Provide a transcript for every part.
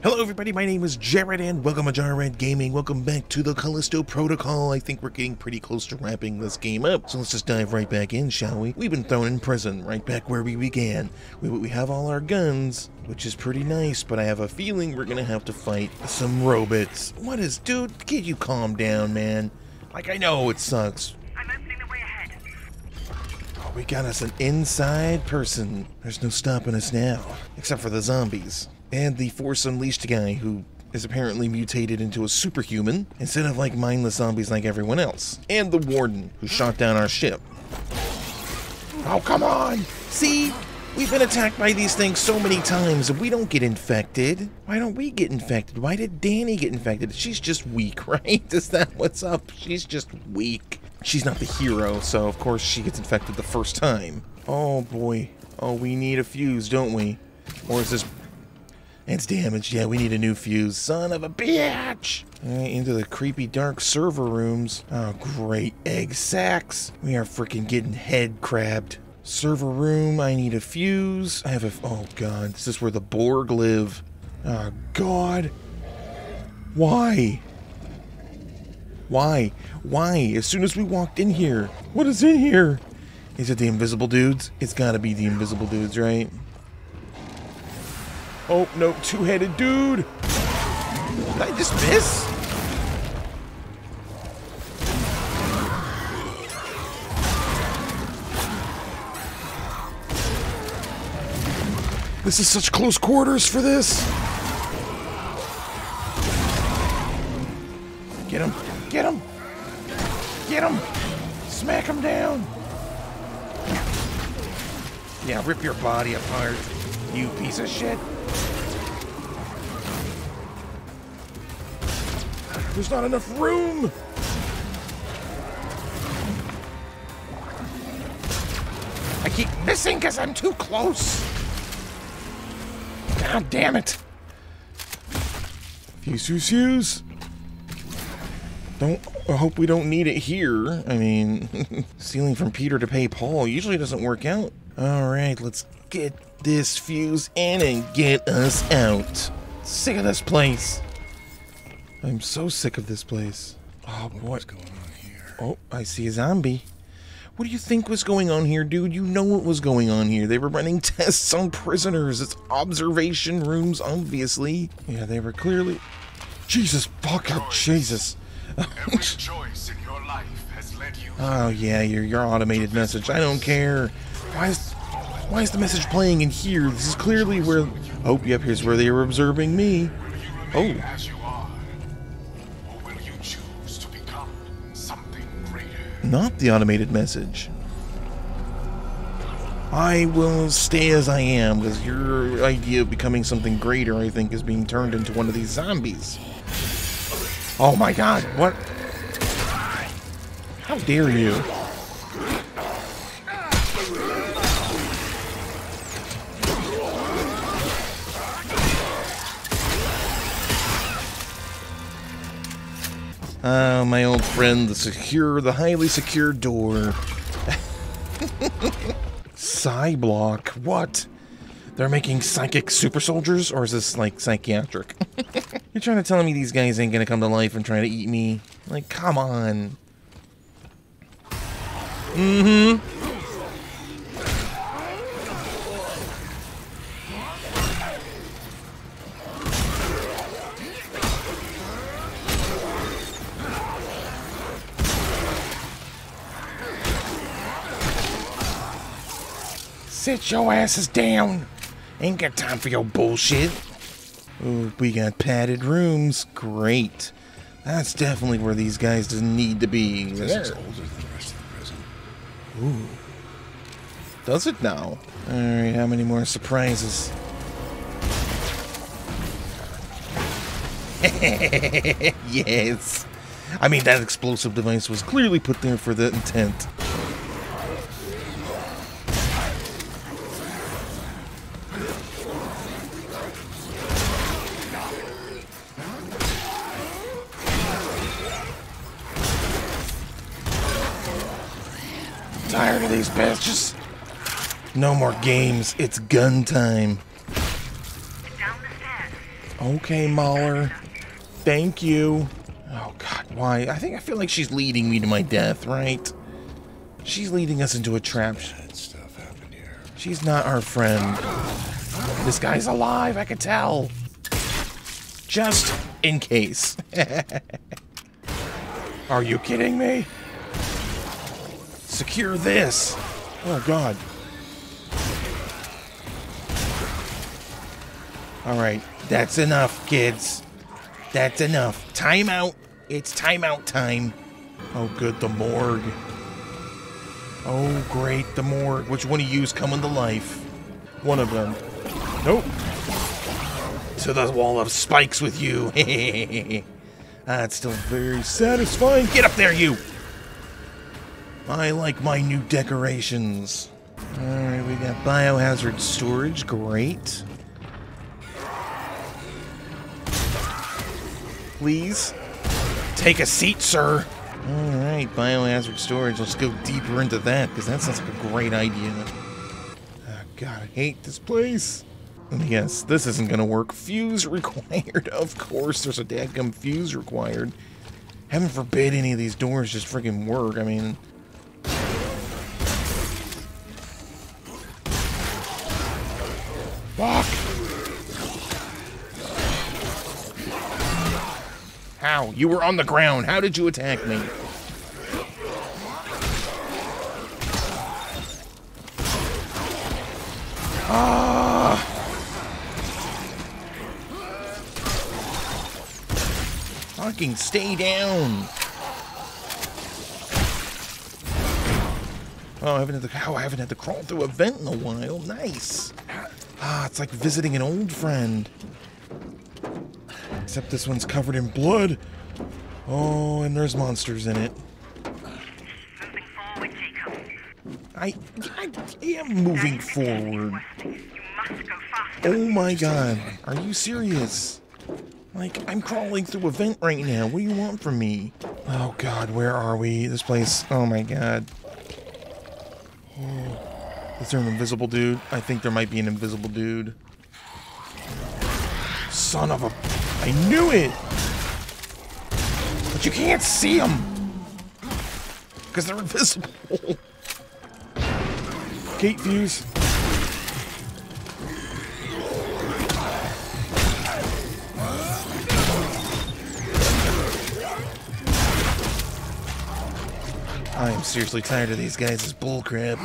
Hello everybody, my name is Jared and welcome to Jar Red Gaming. Welcome back to the Callisto Protocol. I think we're getting pretty close to wrapping this game up, so let's just dive right back in, shall we? We've been thrown in prison, right back where we began. We, we have all our guns, which is pretty nice, but I have a feeling we're gonna have to fight some robots. What is, dude, can you calm down, man? Like, I know it sucks. I'm opening the way ahead. Oh, we got us an inside person. There's no stopping us now, except for the zombies. And the Force Unleashed guy who is apparently mutated into a superhuman instead of like mindless zombies like everyone else. And the Warden who shot down our ship. Oh, come on! See? We've been attacked by these things so many times and we don't get infected. Why don't we get infected? Why did Dani get infected? She's just weak, right? Is that what's up? She's just weak. She's not the hero, so of course she gets infected the first time. Oh boy. Oh, we need a fuse, don't we? Or is this... It's damaged. Yeah, we need a new fuse. Son of a bitch! Alright, into the creepy dark server rooms. Oh, great. Egg sacks. We are freaking getting head crabbed. Server room, I need a fuse. I have a... Oh, God. This is where the Borg live. Oh, God. Why? Why? Why? As soon as we walked in here. What is in here? Is it the invisible dudes? It's gotta be the invisible dudes, right? Oh, no, two-headed dude! Did I just miss? This is such close quarters for this. Get him! Get him! Get him! Smack him down! Yeah, rip your body apart, you piece of shit. There's not enough room! I keep missing because I'm too close! God damn it! Fuse, fuse, fuse! Don't I hope we don't need it here. I mean, stealing from Peter to pay Paul usually doesn't work out. All right, let's get this fuse in and get us out. Sick of this place. I'm so sick of this place. Oh, oh what? going on here? Oh, I see a zombie. What do you think was going on here, dude? You know what was going on here. They were running tests on prisoners. It's observation rooms, obviously. Yeah, they were clearly... Jesus, fuck up, Jesus. Every choice in your life has led you. Oh yeah, your your automated message. I don't care. Why is why is the message playing in here? This is clearly where. Oh, yep. Here's where they were observing me. Will you remain Oh. as you are, or will you choose to become something greater? Not the automated message. I will stay as I am because your idea of becoming something greater, I think, is being turned into one of these zombies. Oh my god, what? How dare you? Oh, my old friend, the secure, the highly secure door. Psyblock, what? They're making psychic super soldiers, or is this like psychiatric? You're trying to tell me these guys ain't gonna come to life and try to eat me? Like, come on. Mm-hmm. Sit your asses down. Ain't got time for your bullshit. Ooh, we got padded rooms. Great. That's definitely where these guys need to be. This is older than the rest of the prison. Ooh. Does it now? Alright, how many more surprises? yes. I mean, that explosive device was clearly put there for that intent. Of these. No more games. It's gun time. Okay, Mahler. Thank you. Oh god, why? I think I feel like she's leading me to my death, right? She's leading us into a trap. She's not our friend. This guy's alive, I can tell. Just in case. Are you kidding me? Secure this. Oh god. Alright, that's enough, kids. That's enough. Time out. It's timeout time. Oh good, the morgue. Oh great, the morgue. Which one of you's coming to life? One of them. Nope. To the wall of spikes with you. That's still very satisfying. Get up there, you! I like my new decorations. Alright, we got biohazard storage. Great. Please. Take a seat, sir. Alright, biohazard storage. Let's go deeper into that, because that sounds like a great idea. Oh, God, I hate this place. Let me guess, this isn't gonna work. Fuse required. Of course, there's a dadgum fuse required. Heaven forbid any of these doors just freaking work. I mean... You were on the ground. How did you attack me? Ah! Fucking stay down. Oh, I haven't had oh, I haven't had to crawl through a vent in a while. Nice. Ah, it's like visiting an old friend. Except this one's covered in blood. Oh, and there's monsters in it. Moving forward, Jacob. I, I am moving forward. Oh my god. Are you serious? Like, I'm crawling through a vent right now. What do you want from me? Oh god, where are we? This place. Oh my god. Oh. Is there an invisible dude? I think there might be an invisible dude. Son of a. I knew it! But you can't see them! Because they're invisible. Gate views. I am seriously tired of these guys' bullcrap.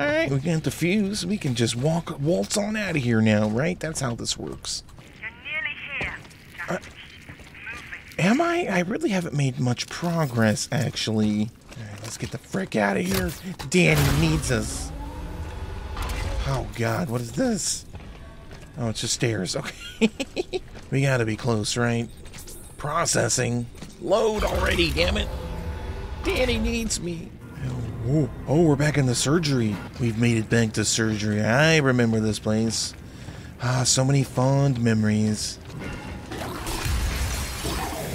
Alright, we got the fuse. We can just walk waltz on out of here now, right? That's how this works. You're nearly here. Uh, Just Uh, keep moving. Am I? I really haven't made much progress, actually. Alright, let's get the frick out of here. Dani needs us. Oh god, what is this? Oh, it's just stairs. Okay. we gotta be close, right? Processing. Load already, damn it. Dani needs me. Oh, oh, we're back in the surgery. We've made it back to surgery. I remember this place. Ah, so many fond memories.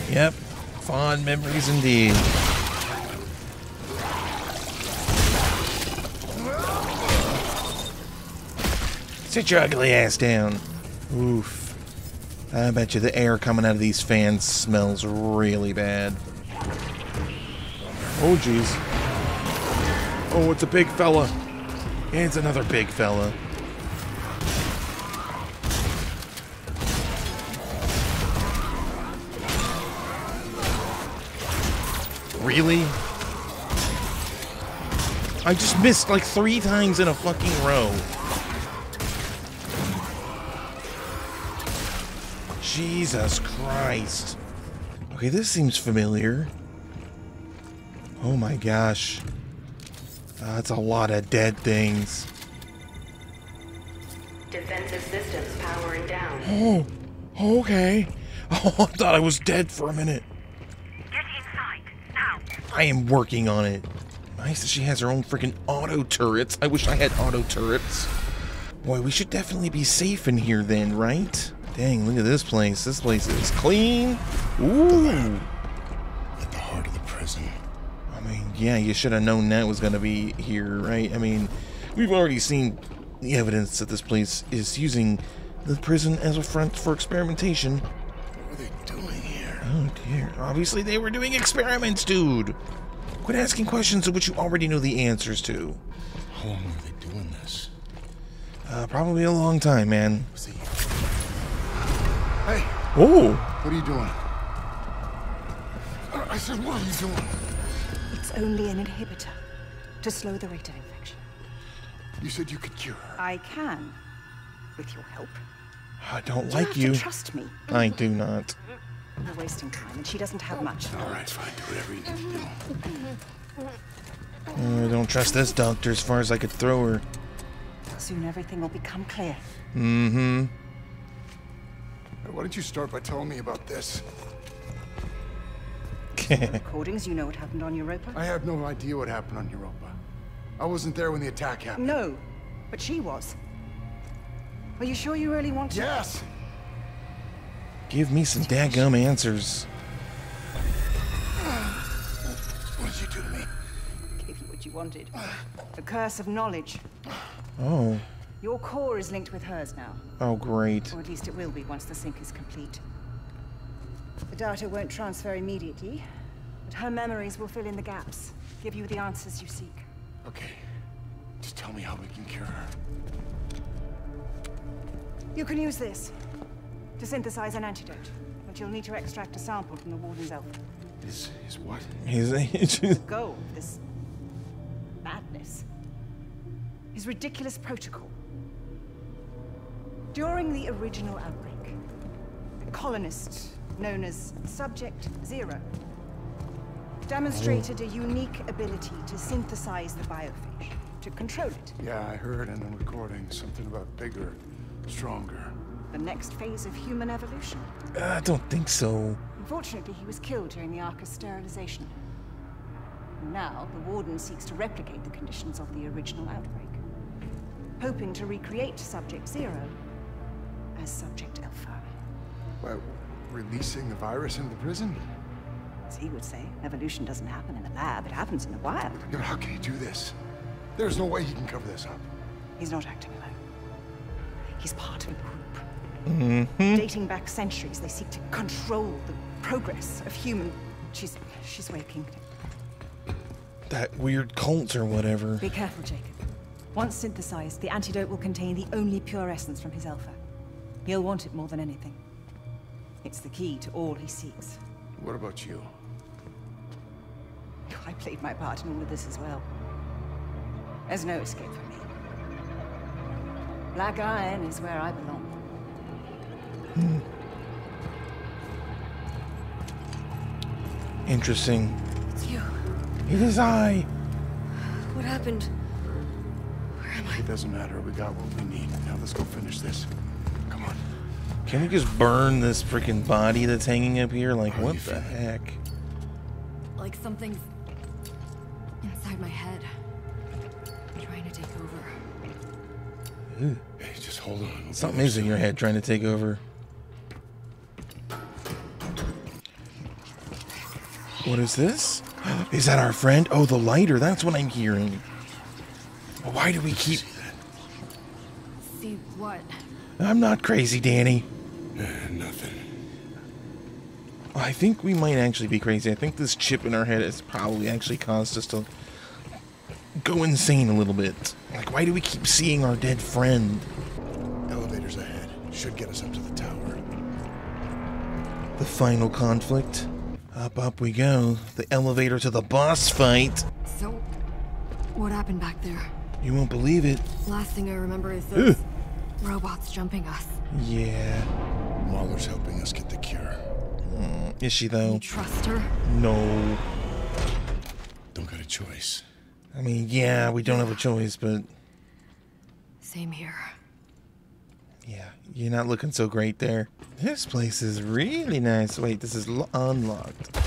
Yep, fond memories indeed. Sit your ugly ass down. Oof. I bet you the air coming out of these fans smells really bad. Oh, jeez. Oh, it's a big fella. and It's another big fella. Really? I just missed like three times in a fucking row. Jesus Christ. Okay, this seems familiar. Oh my gosh. That's a lot of dead things. Defensive systems powering down. Oh, okay. Oh, I thought I was dead for a minute. Get inside. Now. I am working on it. Nice that she has her own freaking auto turrets. I wish I had auto turrets. Boy, we should definitely be safe in here then, right? Dang, look at this place. This place is clean. Ooh. At the heart of the prison. I mean, yeah, you should have known that was going to be here, right? I mean, we've already seen the evidence that this place is using the prison as a front for experimentation. What are they doing here? Obviously, they were doing experiments, dude. Quit asking questions of which you already know the answers to. How long were they doing this? Uh, probably a long time, man. Was. Hey, Oh! what are you doing? I said, what are you doing? It's only an inhibitor to slow the rate of infection. You said you could cure her. I can, with your help. I don't Do like have you. To trust me. I do not. You're wasting time, and she doesn't have much. All right, fine. Do whatever you need to do. Uh, I don't trust this doctor as far as I could throw her. Soon everything will become clear. Mm-hmm. Hey, Why don't you start by telling me about this? Recordings, you know what happened on Europa? I have no idea what happened on Europa. I wasn't there when the attack happened. No, but she was. Are you sure you really want to? Yes! Give me some daggum answers. What did you do to me? Gave you what you wanted. The curse of knowledge. Oh. Your core is linked with hers now. Oh, great. Or at least it will be once the sync is complete. The data won't transfer immediately, but her memories will fill in the gaps, give you the answers you seek. Okay. Just tell me how we can cure her. You can use this to synthesize an antidote, but you'll need to extract a sample from the warden's elf. Is is what? He's Go of this madness. His ridiculous protocol. During the original outbreak, a colonist known as Subject Zero demonstrated a unique ability to synthesize the biophage, to control it. Yeah, I heard in the recording something about bigger, stronger. The next phase of human evolution. Uh, I don't think so. Unfortunately, he was killed during the Arca's sterilization. Now, the Warden seeks to replicate the conditions of the original outbreak, hoping to recreate Subject Zero as Subject Alpha. By releasing the virus into the prison? As he would say, evolution doesn't happen in a lab, it happens in the wild. But how can he do this? There's no way he can cover this up. He's not acting alone. He's part of a group. Mm-hmm. Dating back centuries, they seek to control the progress of human. She's. she's waking. That weird cult or whatever. Be careful, Jacob. Once synthesized, the antidote will contain the only pure essence from his alpha. He'll want it more than anything. It's the key to all he seeks. What about you? Oh, I played my part in all of this as well. There's no escape for me. Black Iron is where I belong. Hmm. Interesting. It's you. It is I. What happened? Where am I? it doesn't matter. We got what we need. Now let's go finish this. Come on. Can we just burn this freaking body that's hanging up here? Like, How what the feeling? heck? Like something's inside my head. Trying to take over. Hey, just hold on. We'll Something is in your head trying to take over. What is this? Is that our friend? Oh, the lighter. That's what I'm hearing. Why do we keep. See what? I'm not crazy, Dani. there. Nothing. I think we might actually be crazy. I think this chip in our head has probably actually caused us to go insane a little bit. Like, why do we keep seeing our dead friend? Elevators ahead. Should get us up to the tower. The final conflict. Up, up we go. The elevator to the boss fight. So, what happened back there? You won't believe it. Last thing I remember is those robots jumping us. Yeah. Mahler's helping us get the cure. Mm, is she though? You trust her? No. Don't got a choice. I mean, yeah, we don't have a choice, but Same here. Yeah, you're not looking so great there. This place is really nice. Wait, this is unlocked.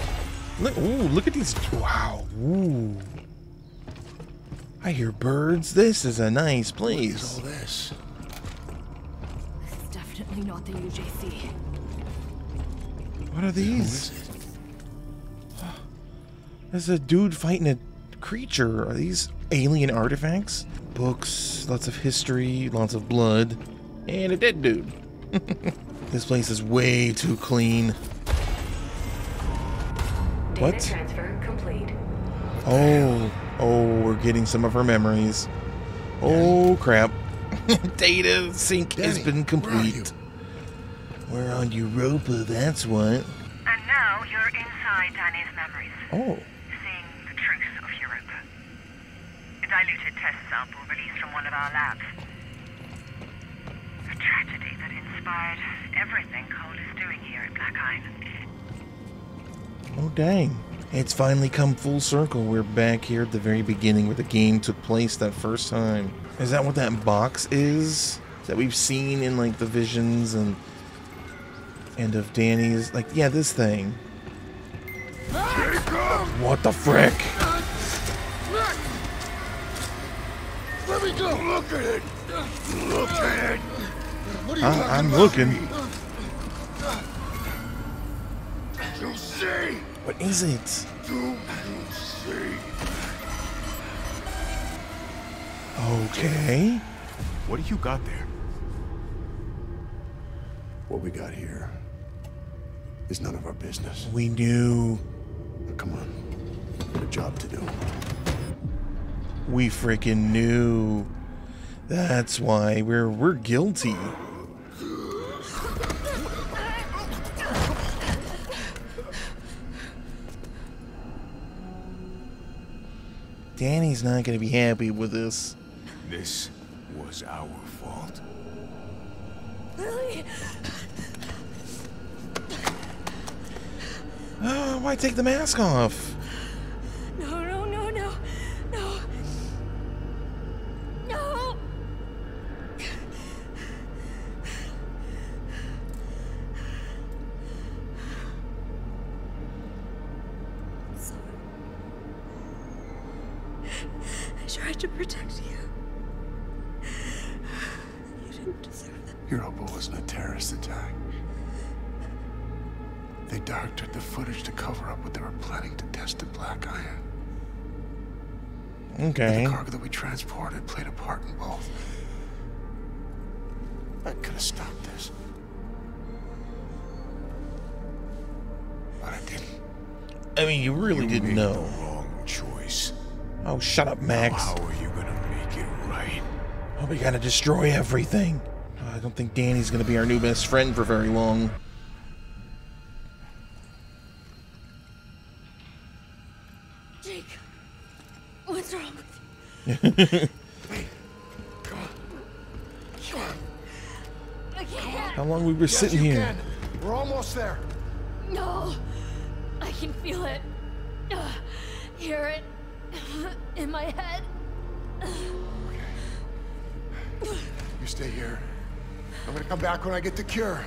Look, ooh, look at these. Wow. Ooh. I hear birds. This is a nice place. What is place. all this? This is definitely not the UJC. What are these? is? There's a dude fighting a creature. Are these alien artifacts? Books, lots of history, lots of blood, and a dead dude. This place is way too clean. Data What? transfer complete. Oh, oh, we're getting some of her memories. Oh crap. Data sync has Dani, been where are complete. We're on Europa, that's what. And now you're inside Dani's memories, Oh, seeing the truth of Europa. A diluted test sample released from one of our labs. A tragedy that inspired everything Cole is doing here at Black Iron. oh dang. It's finally come full circle. We're back here at the very beginning where the game took place that first time. Is that what that box is? That we've seen in like the visions and and of Dani's like yeah, this thing. What the frick? Let me go! Look at it! Look at it! What are you I, I'm about? looking. You see? What is it? Do you see? Okay. What do you got there? What we got here is none of our business. We knew. Now, come on. Got a job to do. We freaking knew. That's why we're we're guilty. Dani's not gonna be happy with this. This was our fault. Lily! Ah, oh, why take the mask off? I mean, you really You didn't made know. the wrong choice. Oh, shut up, Now Max. how are you gonna make it right? Oh, we gotta destroy everything. Oh, I don't think Dani's gonna be our new best friend for very long. Jake, what's wrong with you? I can't. How long we were sitting here? We're almost there. No, I can feel it. Uh, hear it in my head. You stay here. I'm gonna come back when I get the cure.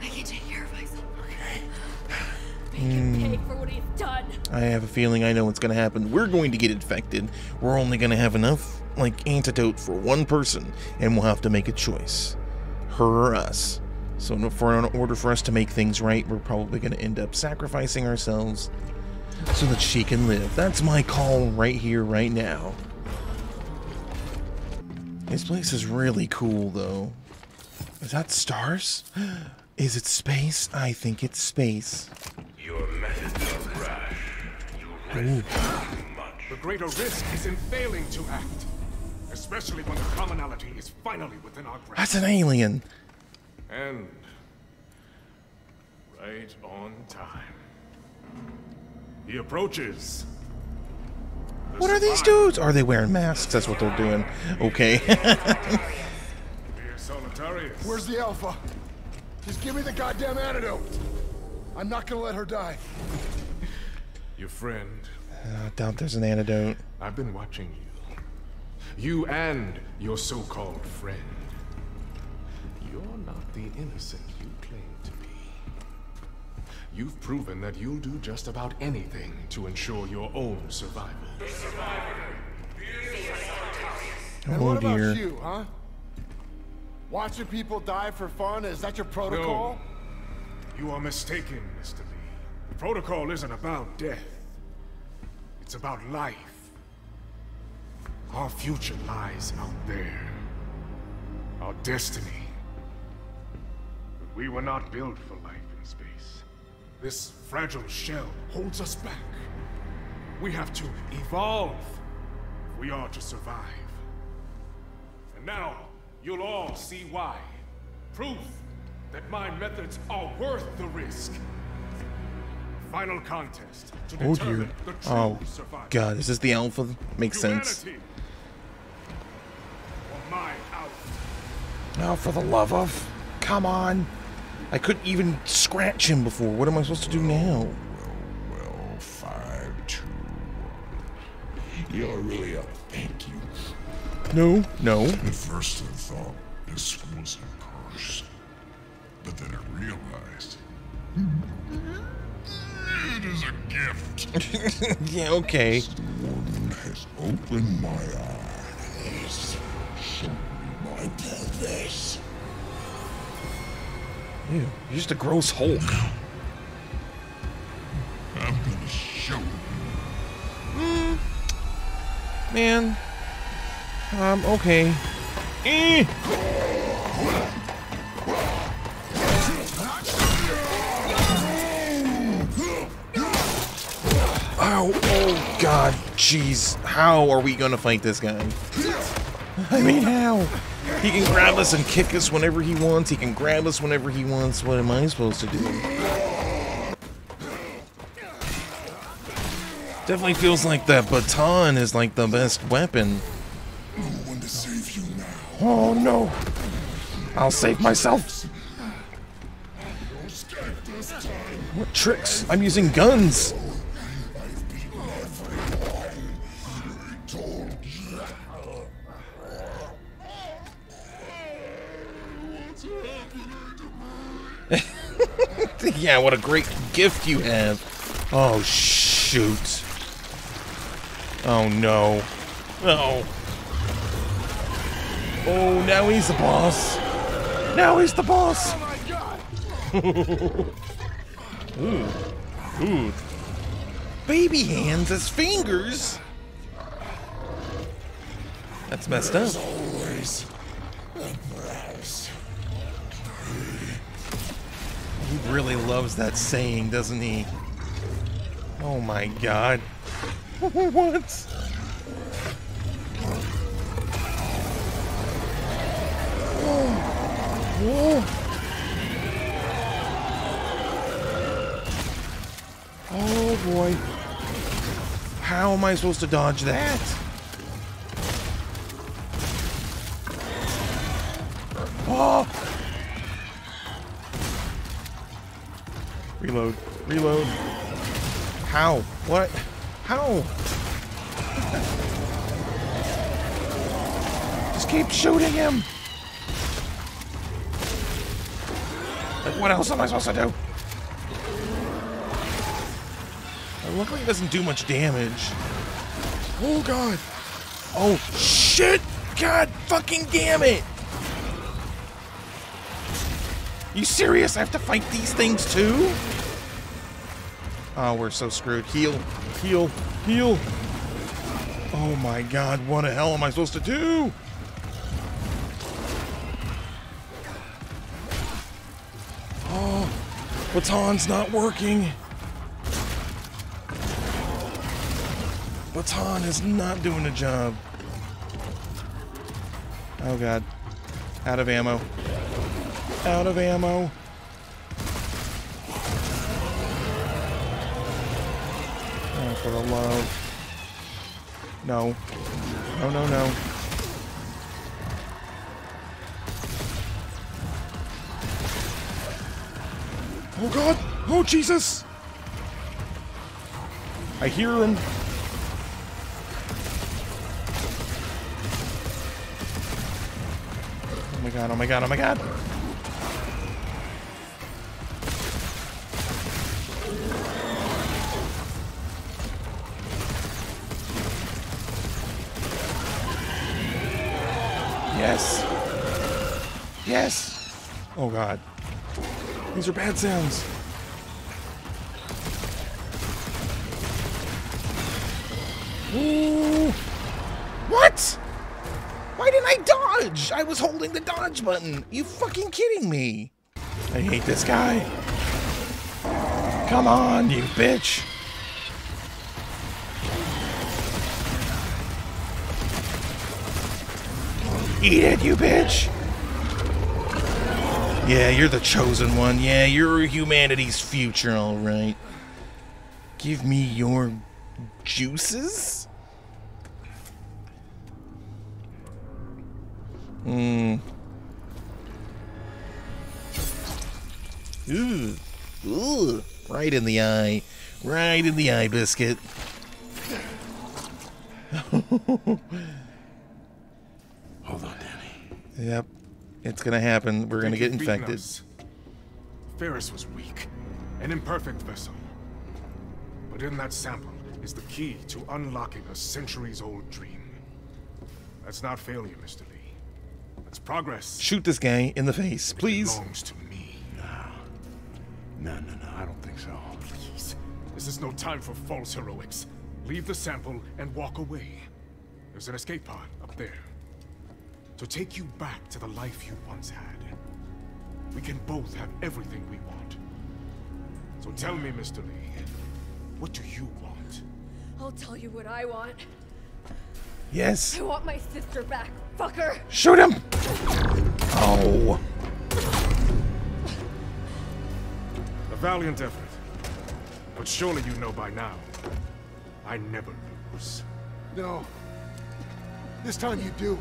I can take care of myself. Okay. Make him pay for what he's done. I have a feeling I know what's gonna happen. We're going to get infected. We're only gonna have enough, like, antidote for one person, and we'll have to make a choice. Her or us. So in for- in order for us to make things right, we're probably gonna end up sacrificing ourselves so that she can live. That's my call right here, right now. This place is really cool, though. Is that stars? Is it space? I think it's space. Your methods are rash. You risk too much. The greater risk is in failing to act. Especially when the commonality is finally within our grasp. That's an alien. And right on time. He approaches. The What are these dudes? Are they wearing masks? That's what they're doing. Okay. Where's the Alpha? Just give me the goddamn antidote. I'm not gonna let her die. your friend? Uh, I doubt there's an antidote. I've been watching you. You and your so-called friend. You're not the innocent you claim to be. You've proven that you'll do just about anything to ensure your own survival. And Oh what about dear. you, huh? Watching people die for fun? Is that your protocol? No. You are mistaken, Mr. Lee. The protocol isn't about death. It's about life. Our future lies out there. Our destiny We were not built for life in space. This fragile shell holds us back. We have to evolve if we are to survive. And now, you'll all see why. Proof that my methods are worth the risk. Final contest to Oh determine dear. Oh survivor. god, is this the alpha? Makes sense. Humanity. Alpha. Now for the love of. Come on. I couldn't even scratch him before. What am I supposed to do now? Well, well, five, two, one. You're really a thank you. No, no. At first I thought this was a curse. But then I realized it is a gift. yeah, okay. Warden has opened my eyes. Shown me my purpose. Ew, you're just a gross Hulk. I'm gonna show you. Man. Um, okay. Eh. Ow, oh god, jeez. How are we gonna fight this guy? I mean, how? He can grab us and kick us whenever he wants. He can grab us whenever he wants. What am I supposed to do? Definitely feels like that baton is like the best weapon. Oh no! I'll save myself. What tricks? I'm using guns. Yeah, what a great gift you have. Oh shoot. Oh no. Oh. Oh, now he's the boss. Now he's the boss. Ooh. Ooh. Baby hands as fingers. That's messed up. He really loves that saying, doesn't he? Oh my god. what? Oh. Oh boy. How am I supposed to dodge that? Reload. How? What? How? Just keep shooting him. Like, what else am I supposed to do? Luckily, it doesn't do much damage. Oh, God. Oh, shit. God fucking damn it. You serious? I have to fight these things too? Oh, we're so screwed. Heal, heal, heal. Oh my god, what the hell am I supposed to do? Oh, baton's not working. Baton is not doing the job. Oh god. Out of ammo. Out of ammo. For the love. No. No, no, no. Oh god! Oh Jesus! I hear him. Oh my god, oh my god, oh my god! Yes. Yes. Oh god. These are bad sounds. Ooh. What? Why didn't I dodge? I was holding the dodge button. You fucking kidding me? I hate this guy. Come on, you bitch. Eat it, you bitch. Yeah, you're the chosen one. Yeah, you're humanity's future, alright. Give me your juices? Hmm. Ooh. Ooh. Right in the eye. Right in the eye, biscuit. Hold on, Dani. Yep. It's gonna happen. We're gonna get infected. us. Ferris was weak, an imperfect vessel. But in that sample is the key to unlocking a centuries-old dream. That's not failure, Mr. Lee. That's progress. Shoot this guy in the face, It please. belongs to me. No, no, no, I don't think so. Please. This is no time for false heroics. Leave the sample and walk away. There's an escape pod up there. To take you back to the life you once had. We can both have everything we want. So tell me, Mr. Lee, what do you want? I'll tell you what I want. Yes. I want my sister back, fucker! Shoot him! Oh. A valiant effort. But surely you know by now, I never lose. No. This time you do.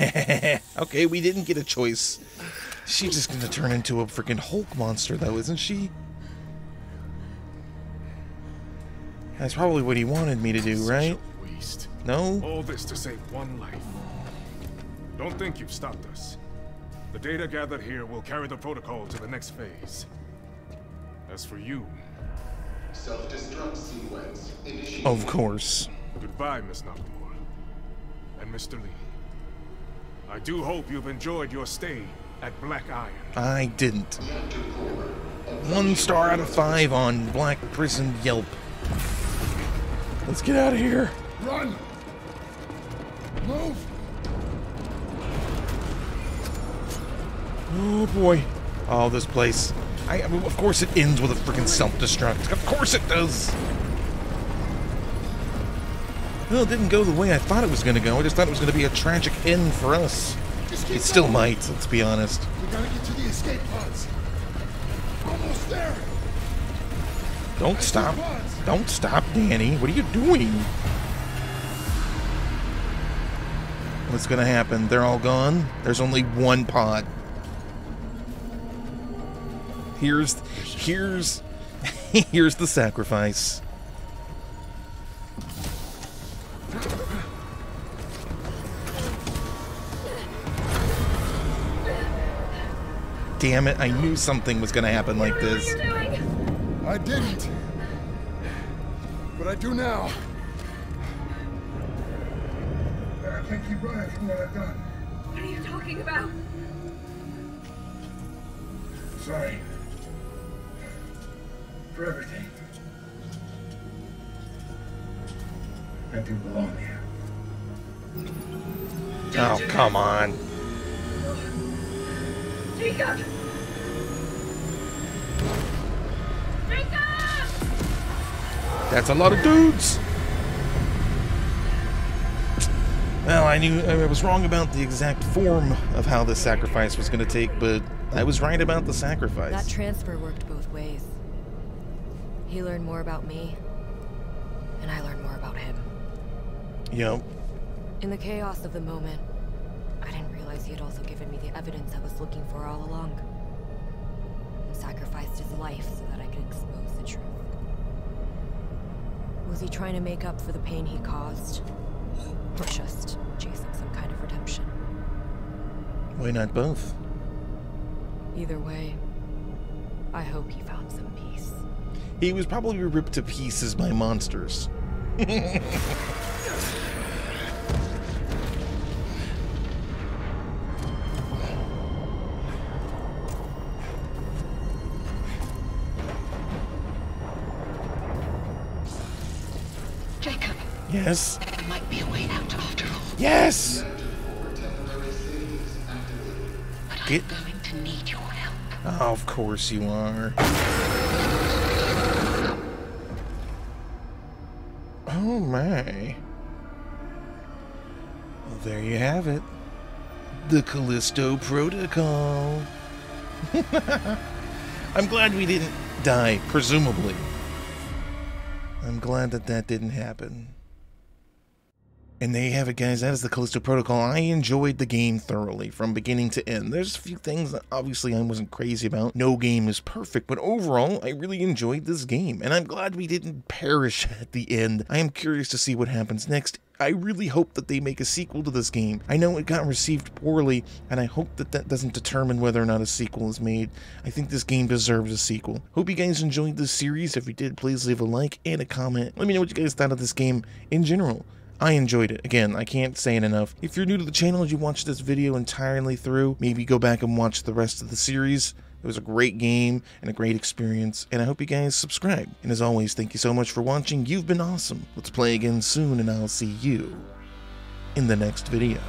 okay, we didn't get a choice. She's just gonna turn into a freaking Hulk monster, though, isn't she? That's probably what he wanted me to do, right? Waste. No? All this to save one life. Don't think you've stopped us. The data gathered here will carry the protocol to the next phase. As for you, Self-destruct sequence initiated. Of course. goodbye, Miss Nakamura. And Mr. Lee. I do hope you've enjoyed your stay at Black Iron. I didn't. One star out of five on Black Prison Yelp. Let's get out of here. Run! Move! Oh boy. Oh, this place. I, I mean, of course it ends with a freaking self-destruct. Of course it does. Well, it didn't go the way I thought it was going to go. I just thought it was going to be a tragic end for us. It still going. might, let's be honest. We gotta get to the escape pods. Almost there. Don't stop. Don't stop, Dani. What are you doing? What's gonna happen? They're all gone? There's only one pod. Here's here's here's the sacrifice. Damn it, I knew something was gonna happen like this. I didn't. But I do now. I can't keep running from what I've done. What are you talking about? Sorry. For everything. I do belong here. Oh, come on. Jacob! Jacob! That's a lot of dudes. Well, I knew I was wrong about the exact form of how this sacrifice was going to take, but I was right about the sacrifice. That transfer worked both ways. He learned more about me, and I learned more about him. Yep. In the chaos of the moment, I didn't realize he had also given me the evidence I was looking for all along. And sacrificed his life so that I could expose the truth. Was he trying to make up for the pain he caused? Or just chasing some kind of redemption? Why not both? Either way, I hope he found some peace. He was probably ripped to pieces by monsters. Yes. there might be a way out after all. Yes. But Get- I'm going to need your help. Oh, of course you are. Oh my. Well, there you have it. The Callisto Protocol. I'm glad we didn't die, presumably. I'm glad that that didn't happen. And there you have it, guys. That is the Callisto Protocol. I enjoyed the game thoroughly from beginning to end. There's a few things that obviously I wasn't crazy about. No game is perfect, but overall, I really enjoyed this game. And I'm glad we didn't perish at the end. I am curious to see what happens next. I really hope that they make a sequel to this game. I know it got received poorly, and I hope that that doesn't determine whether or not a sequel is made. I think this game deserves a sequel. Hope you guys enjoyed this series. If you did, please leave a like and a comment. Let me know what you guys thought of this game in general. I enjoyed it. Again, I can't say it enough. If you're new to the channel and you watched this video entirely through, maybe go back and watch the rest of the series. It was a great game and a great experience, and I hope you guys subscribe. And as always, thank you so much for watching. You've been awesome. Let's play again soon, and I'll see you in the next video.